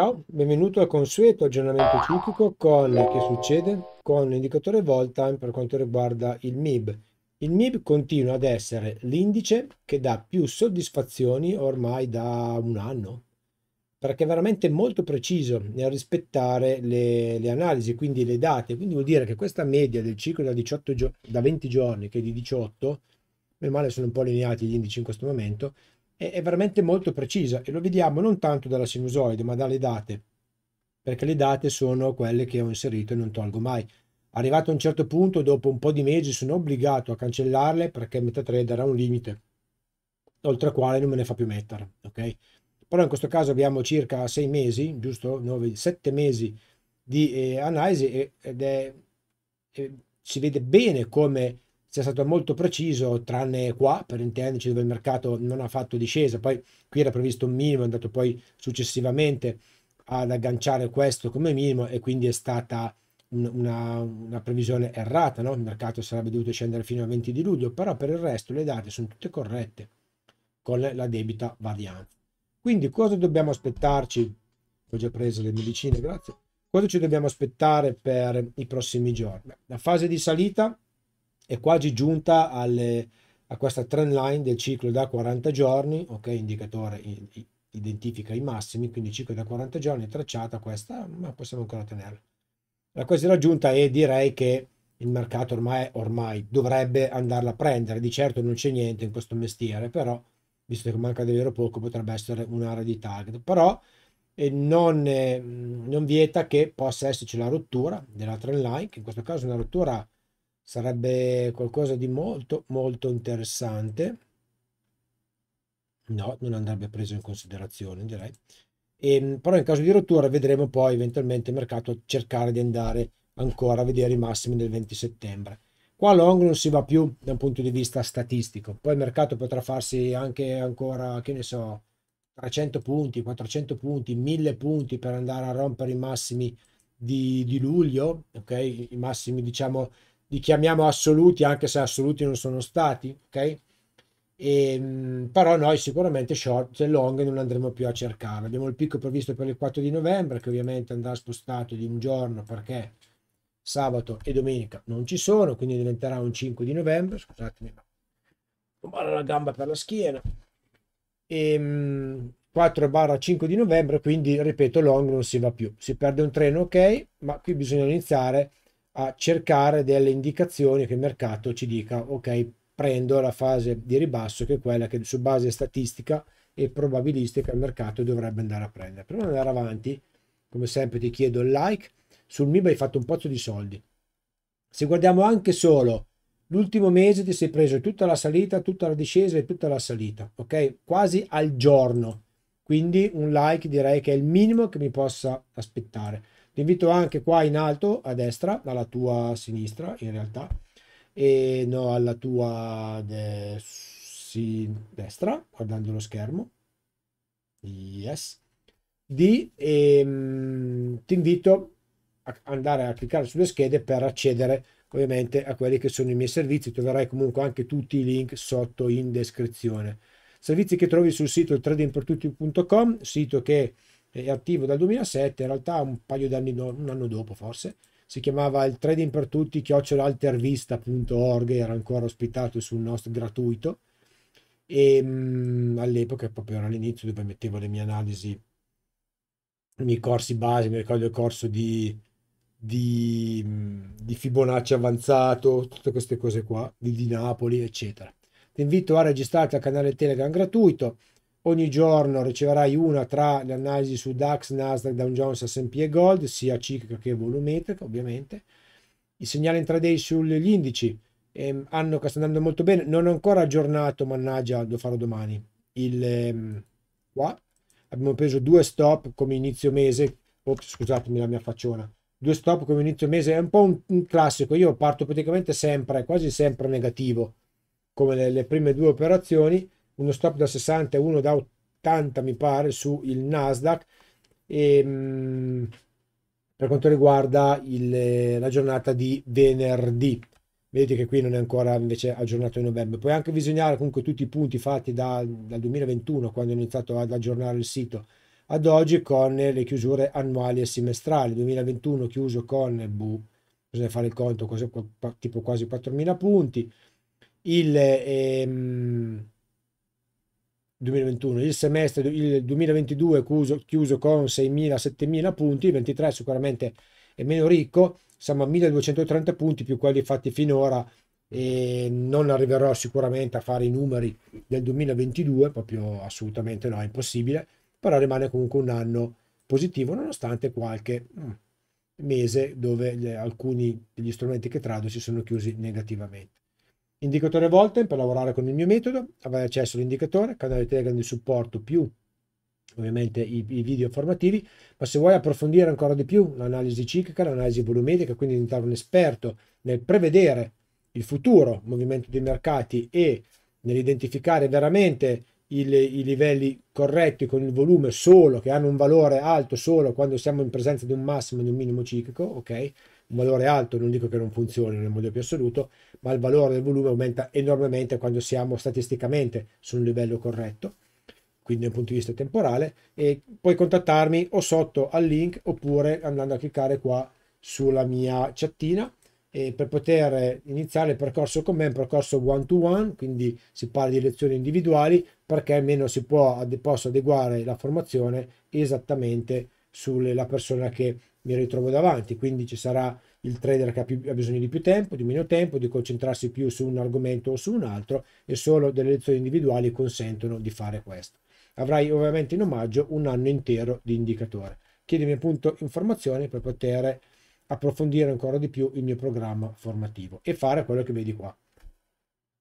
Ciao, benvenuto al consueto aggiornamento ciclico con che succede con l'indicatore Voltime per quanto riguarda il MIB. Il MIB continua ad essere l'indice che dà più soddisfazioni ormai da un anno, perché è veramente molto preciso nel rispettare le, le analisi, quindi le date. Quindi vuol dire che questa media del ciclo da, 18 da 20 giorni, che è di 18, meno male sono un po' allineati gli indici in questo momento, è, è veramente molto precisa e lo vediamo non tanto dalla sinusoide ma dalle date, perché le date sono quelle che ho inserito e non tolgo mai. Arrivato a un certo punto, dopo un po' di mesi, sono obbligato a cancellarle perché MetaTrader ha un limite, oltre al quale non me ne fa più mettere, ok? Però in questo caso abbiamo circa 6 mesi, giusto? 9, 7 mesi di eh, analisi ed è, eh, si vede bene come sia stato molto preciso, tranne qua, per intenderci, dove il mercato non ha fatto discesa. Poi qui era previsto un minimo, è andato poi successivamente ad agganciare questo come minimo e quindi è stata una, una previsione errata, no? il mercato sarebbe dovuto scendere fino al 20 di luglio, però per il resto le date sono tutte corrette con la debita varianza. Quindi cosa dobbiamo aspettarci? Ho già preso le medicine, grazie. Cosa ci dobbiamo aspettare per i prossimi giorni? La fase di salita è quasi giunta alle, a questa trend line del ciclo da 40 giorni, ok, indicatore identifica i massimi, quindi ciclo da 40 giorni è tracciata questa, ma possiamo ancora tenerla. La quasi raggiunta e direi che il mercato ormai, ormai dovrebbe andarla a prendere, di certo non c'è niente in questo mestiere, però visto che manca davvero poco potrebbe essere un'area di target, però eh, non, eh, non vieta che possa esserci la rottura della trend line, che in questo caso è una rottura sarebbe qualcosa di molto molto interessante. No non andrebbe preso in considerazione direi. E, ehm, però in caso di rottura vedremo poi eventualmente il mercato cercare di andare ancora a vedere i massimi del 20 settembre. Qua long non si va più da un punto di vista statistico. Poi il mercato potrà farsi anche ancora che ne so 300 punti 400 punti 1000 punti per andare a rompere i massimi di, di luglio ok? I massimi diciamo li chiamiamo assoluti anche se assoluti non sono stati, ok? E, ehm, però noi sicuramente short e long non andremo più a cercare. Abbiamo il picco previsto per il 4 di novembre che ovviamente andrà spostato di un giorno perché sabato e domenica non ci sono, quindi diventerà un 5 di novembre. Scusatemi, ma la gamba per la schiena. E, 4 barra 5 di novembre, quindi ripeto, long non si va più. Si perde un treno, ok, ma qui bisogna iniziare a cercare delle indicazioni che il mercato ci dica ok prendo la fase di ribasso che è quella che su base statistica e probabilistica il mercato dovrebbe andare a prendere. Prima di andare avanti come sempre ti chiedo il like sul MIB hai fatto un pozzo di soldi. Se guardiamo anche solo l'ultimo mese ti sei preso tutta la salita tutta la discesa e tutta la salita ok? Quasi al giorno. Quindi un like direi che è il minimo che mi possa aspettare ti invito anche qua in alto a destra, alla tua sinistra in realtà, e no alla tua de sì, destra, guardando lo schermo. Yes. Di, ehm, ti invito a andare a cliccare sulle schede per accedere ovviamente a quelli che sono i miei servizi. Troverai comunque anche tutti i link sotto in descrizione. Servizi che trovi sul sito tradingpertutti.com, sito che è attivo dal 2007, in realtà un paio d'anni, do, un anno dopo forse, si chiamava il trading per tutti chiocciolaltervista.org, era ancora ospitato sul nostro gratuito e mh, mm, all'epoca proprio era all'inizio dove mettevo le mie analisi, i miei corsi base, mi ricordo il corso di, di, mm, di Fibonacci avanzato, tutte queste cose qua, di, di Napoli, eccetera. Ti invito a registrarti al canale Telegram gratuito, Ogni giorno riceverai una tra le analisi su DAX, Nasdaq, Dow Jones, S&P e Gold, sia ciclica che volumetrica ovviamente. I segnali intraday sugli indici ehm, hanno, sta andando molto bene, non ho ancora aggiornato, mannaggia, lo farò domani. Il, ehm, qua. Abbiamo preso due stop come inizio mese, Ops, scusatemi la mia facciona, due stop come inizio mese, è un po' un, un classico, io parto praticamente sempre, quasi sempre negativo, come le, le prime due operazioni, uno stop da 60 e uno da 80 mi pare su il Nasdaq e, ehm, per quanto riguarda il, la giornata di venerdì vedete che qui non è ancora invece aggiornato in novembre puoi anche visionare comunque tutti i punti fatti da, dal 2021 quando ho iniziato ad aggiornare il sito ad oggi con le chiusure annuali e semestrali. 2021 chiuso con, boh, bisogna fare il conto, tipo quasi 4.000 punti. Il ehm, 2021, il semestre il 2022 chiuso, chiuso con 6.000-7.000 punti, il 23 sicuramente è meno ricco, siamo a 1.230 punti più quelli fatti finora e non arriverò sicuramente a fare i numeri del 2022, proprio assolutamente no, è impossibile, però rimane comunque un anno positivo nonostante qualche mm, mese dove alcuni degli strumenti che trado si sono chiusi negativamente. Indicatore Volten per lavorare con il mio metodo, avrai accesso all'indicatore, canale Telegram di supporto più ovviamente i, i, video formativi, ma se vuoi approfondire ancora di più l'analisi ciclica, l'analisi volumetrica, quindi diventare un esperto nel prevedere il futuro movimento dei mercati e nell'identificare veramente il, i livelli corretti con il volume solo, che hanno un valore alto solo quando siamo in presenza di un massimo e di un minimo ciclico, ok? Un valore alto, non dico che non funzioni nel modo più assoluto, ma il valore del volume aumenta enormemente quando siamo statisticamente su un livello corretto, quindi dal punto di vista temporale, e puoi contattarmi o sotto al link oppure andando a cliccare qua sulla mia chattina. Per poter iniziare il percorso con me, un percorso one to one, quindi si parla di lezioni individuali, perché almeno si può, posso adeguare la formazione esattamente sulla persona che mi ritrovo davanti. Quindi ci sarà il trader che ha, più, ha bisogno di più tempo, di meno tempo, di concentrarsi più su un argomento o su un altro e solo delle lezioni individuali consentono di fare questo. Avrai ovviamente in omaggio un anno intero di indicatore. Chiedimi appunto informazioni per poter approfondire ancora di più il mio programma formativo e fare quello che vedi qua.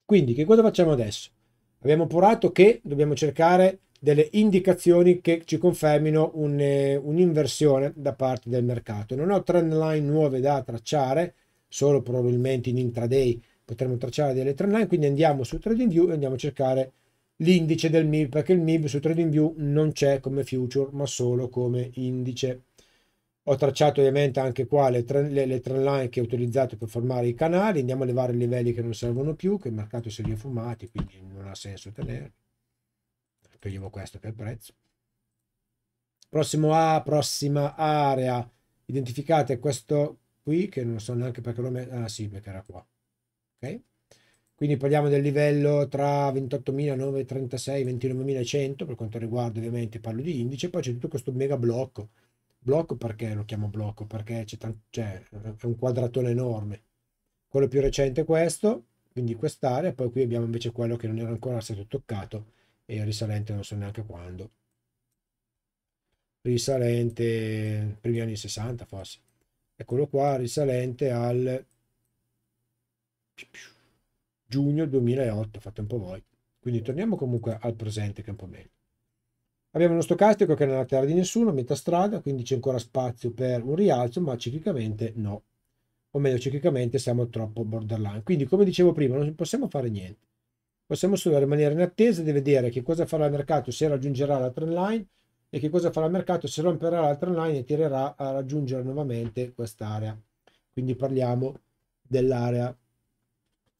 Quindi, che cosa facciamo adesso? Abbiamo appurato che dobbiamo cercare delle indicazioni che ci confermino eh, un'inversione da parte del mercato. Non ho trend line nuove da tracciare, solo probabilmente in intraday potremo tracciare delle trend line, quindi andiamo su TradingView e andiamo a cercare l'indice del MIB, perché il MIB su TradingView non c'è come future, ma solo come indice. Ho tracciato ovviamente anche qua le, trend, le, le trend line che ho utilizzato per formare i canali, andiamo a levare i livelli che non servono più, che il mercato si è rifumati, quindi non ha senso tenerli. Toglievo questo per prezzo. Prossimo A, prossima area, identificate questo qui, che non so neanche perché l'ho messo, ah sì, perché era qua. Ok? Quindi parliamo del livello tra 28.936 e 29.100 per quanto riguarda ovviamente parlo di indice, poi c'è tutto questo mega blocco Blocco perché lo chiamo blocco? Perché c'è, c'è è un quadratone enorme. Quello più recente è questo, quindi quest'area, poi qui abbiamo invece quello che non era ancora stato toccato e risalente non so neanche quando. Risalente primi anni 60 forse. Eccolo qua, risalente al giugno 2008, fate un po' voi. Quindi torniamo comunque al presente che è un po' meglio. Abbiamo uno stocastico che è nella terra di nessuno, metà strada, quindi c'è ancora spazio per un rialzo, ma ciclicamente no. O meglio, ciclicamente siamo troppo borderline. Quindi, come dicevo prima, non possiamo fare niente. Possiamo solo rimanere in attesa di vedere che cosa farà il mercato se raggiungerà la trend line e che cosa farà il mercato se romperà la trend line e tirerà a raggiungere nuovamente quest'area. Quindi parliamo dell'area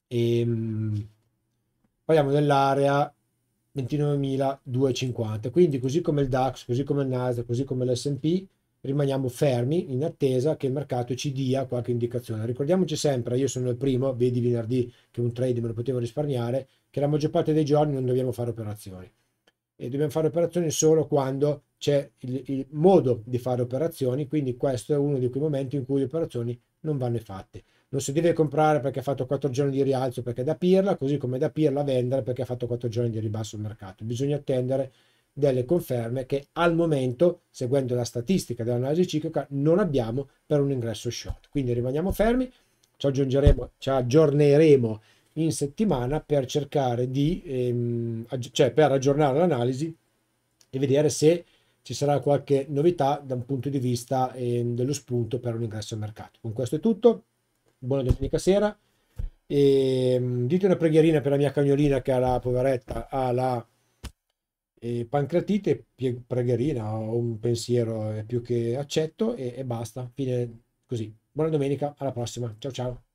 ehm, parliamo dell'area 29.250. Quindi così come il DAX, così come il Nasdaq, così come l'S&P, rimaniamo fermi in attesa che il mercato ci dia qualche indicazione. Ricordiamoci sempre, io sono il primo, vedi venerdì che un trade me lo potevo risparmiare, che la maggior parte dei giorni non dobbiamo fare operazioni. E dobbiamo fare operazioni solo quando c'è il, il modo di fare operazioni, quindi questo è uno di quei momenti in cui le operazioni non vanno fatte non si deve comprare perché ha fatto 4 giorni di rialzo perché è da pirla, così come da pirla vendere perché ha fatto 4 giorni di ribasso al mercato. Bisogna attendere delle conferme che al momento, seguendo la statistica dell'analisi ciclica, non abbiamo per un ingresso short. Quindi rimaniamo fermi, ci, ci aggiorneremo in settimana per cercare di, ehm, cioè per aggiornare l'analisi e vedere se ci sarà qualche novità da un punto di vista eh, dello spunto per un ingresso al mercato. Con questo è tutto buona domenica sera. E mm, dite una preghierina per la mia cagnolina che ha la poveretta, ha la eh, pancreatite, preghierina o un pensiero più che accetto e, e basta. Fine così. Buona domenica, alla prossima. Ciao ciao.